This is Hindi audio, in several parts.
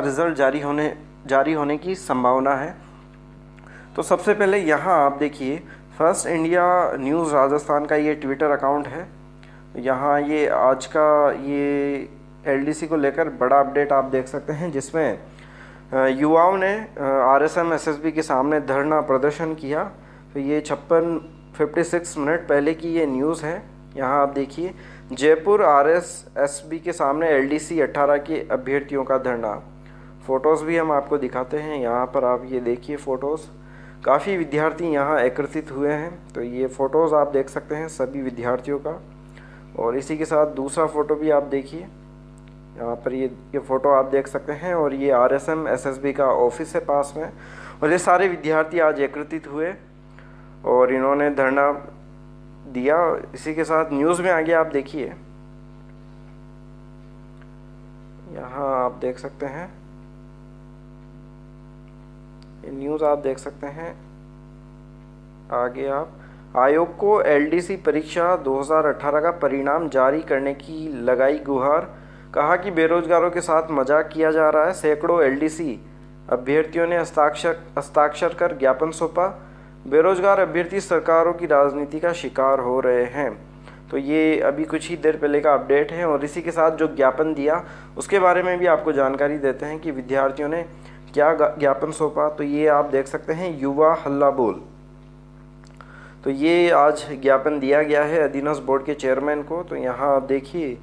रिज़ल्ट जारी होने जारी होने की संभावना है। तो सबसे पहले यहाँ आप देखिए फ़र्स्ट इंडिया न्यूज़ राजस्थान का ये ट्विटर अकाउंट है। यहाँ ये आज का ये एलडीसी को लेकर बड़ा अपडेट आप देख सकते हैं, जिसमें युवाओं ने R S M S S B के सामने धरना प्रदर्शन किया। तो ये छप्पन फिफ्टी सिक्स मिनट पहले की ये न्यूज़ है। यहाँ आप देखिए, Jaipur R S S B के सामने एल डी सी अट्ठारह के अभ्यर्थियों का धरना। फ़ोटोज़ भी हम आपको दिखाते हैं। यहाँ पर आप ये देखिए फ़ोटोज़ काफ़ी विद्यार्थी यहाँ एकत्रित हुए हैं। तो ये फ़ोटोज़ आप देख सकते हैं सभी विद्यार्थियों का। और इसी के साथ दूसरा फ़ोटो भी आप देखिए। यहाँ पर ये ये फ़ोटो आप देख सकते हैं और ये R S M S S B का ऑफ़िस है पास में। और ये सारे विद्यार्थी आज एकत्रित हुए और इन्होंने धरना दिया। इसी के साथ न्यूज़ में आगे आप देखिए। यहाँ आप देख सकते हैं। न्यूज़ आप देख सकते हैं। आगे आप, आयोग को एलडीसी परीक्षा 2018 का परिणाम जारी करने की लगाई गुहार। कहा कि बेरोजगारों के साथ मज़ाक किया जा रहा है। सैकड़ों एलडीसी अभ्यर्थियों ने हस्ताक्षर हस्ताक्षर कर ज्ञापन सौंपा। बेरोजगार अभ्यर्थी सरकारों की राजनीति का शिकार हो रहे हैं। तो ये अभी कुछ ही देर पहले का अपडेट है और इसी के साथ जो ज्ञापन दिया, उसके बारे में भी आपको जानकारी देते हैं कि विद्यार्थियों ने क्या ज्ञापन सौंपा? तो ये आप देख सकते हैं, युवा हल्ला बोल। तो ये आज ज्ञापन दिया गया है अधीनस बोर्ड के चेयरमैन को। तो यहाँ आप देखिए,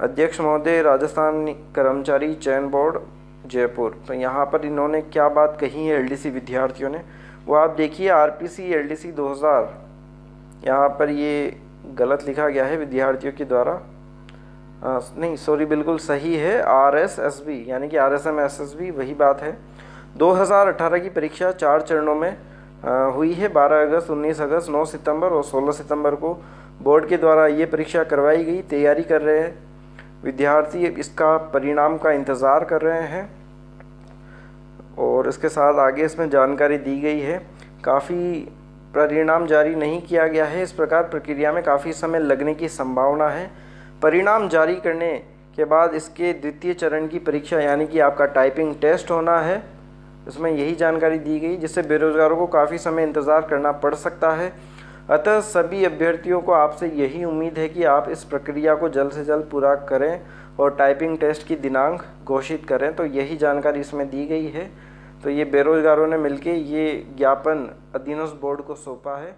अध्यक्ष महोदय, राजस्थान कर्मचारी चयन बोर्ड, जयपुर। तो यहाँ पर इन्होंने क्या बात कही है एलडीसी विद्यार्थियों ने? वो आप देखिए, आरपीसी एलडीसी 2000 यहाँ पर ये गलत लिखा गया है विद्यार्थियों के द्वारा। आ, नहीं सॉरी बिल्कुल सही है आर एस एस बी यानी कि R S M S S B वही बात है। 2018 की परीक्षा चार चरणों में आ, हुई है 12 अगस्त 19 अगस्त 9 सितंबर और 16 सितंबर को। बोर्ड के द्वारा ये परीक्षा करवाई गई तैयारी कर रहे हैं। विद्यार्थी इसका परिणाम का इंतज़ार कर रहे हैं और इसके साथ आगे इसमें जानकारी दी गई है। काफ़ी परिणाम जारी नहीं किया गया है इस प्रकार प्रक्रिया में काफ़ी समय लगने की संभावना है। परिणाम जारी करने के बाद इसके द्वितीय चरण की परीक्षा, यानी कि आपका टाइपिंग टेस्ट होना है। इसमें यही जानकारी दी गई, जिससे बेरोज़गारों को काफ़ी समय इंतज़ार करना पड़ सकता है। अतः सभी अभ्यर्थियों को आपसे यही उम्मीद है कि आप इस प्रक्रिया को जल्द से जल्द पूरा करें और टाइपिंग टेस्ट की दिनांक घोषित करें। तो यही जानकारी इसमें दी गई है। तो ये बेरोज़गारों ने मिलके ये ज्ञापन अधीनस्थ बोर्ड को सौंपा है।